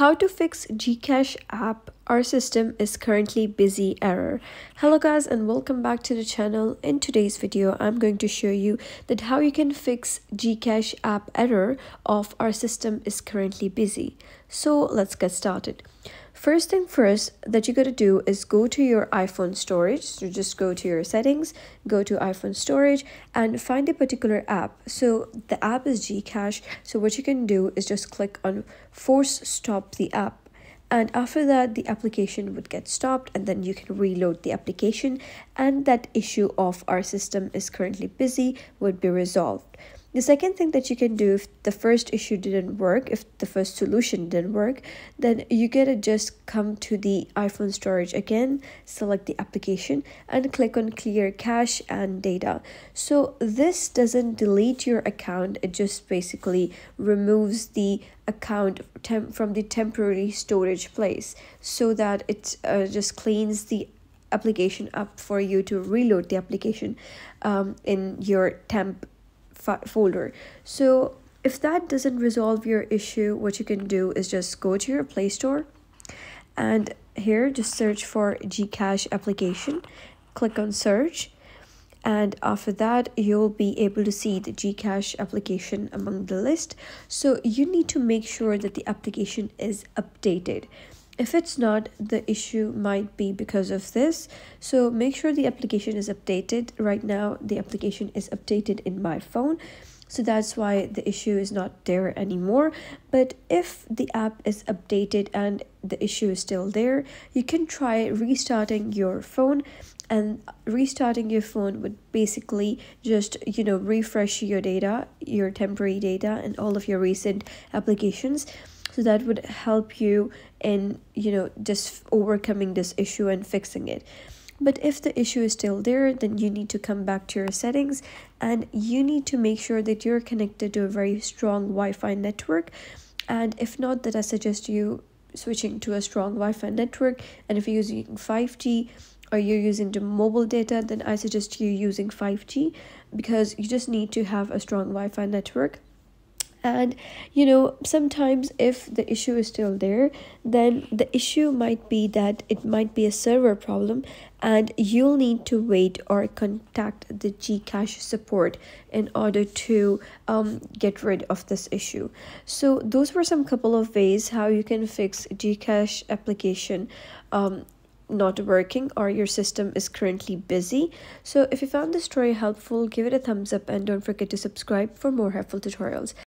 How to fix Gcash app. Our system is currently busy error. Hello guys and welcome back to the channel. In today's video, I'm going to show you that how you can fix Gcash app error of our system is currently busy. So let's get started. First thing first that you got to do is go to your iPhone storage. So just go to your settings, go to iPhone storage and find a particular app. So the app is Gcash. So what you can do is just click on force stop the app and after that the application would get stopped and then you can reload the application and that issue of our system is currently busy would be resolved the second thing that you can do if the first issue didn't work, if the first solution didn't work, then you gotta just come to the iPhone storage again, select the application and click on clear cache and data. So this doesn't delete your account, it just basically removes the account from the temporary storage place so that it uh, just cleans the application up for you to reload the application um, in your temp folder. So if that doesn't resolve your issue, what you can do is just go to your Play Store and here just search for Gcash application. Click on search and after that you'll be able to see the Gcash application among the list. So you need to make sure that the application is updated if it's not the issue might be because of this. So make sure the application is updated. Right now the application is updated in my phone. So that's why the issue is not there anymore. But if the app is updated and the issue is still there you can try restarting your phone. And restarting your phone would basically just you know refresh your data your temporary data and all of your recent applications so that would help you in you know just overcoming this issue and fixing it. But if the issue is still there then you need to come back to your settings and you need to make sure that you're connected to a very strong wi-fi network. And if not that i suggest you switching to a strong wi-fi network. And if you're using 5g or you're using the mobile data then i suggest you using 5g because you just need to have a strong wi-fi network and you know sometimes if the issue is still there then the issue might be that it might be a server problem and you'll need to wait or contact the gcash support in order to um, get rid of this issue so those were some couple of ways how you can fix gcash application um, not working or your system is currently busy. So if you found this story helpful, give it a thumbs up and don't forget to subscribe for more helpful tutorials.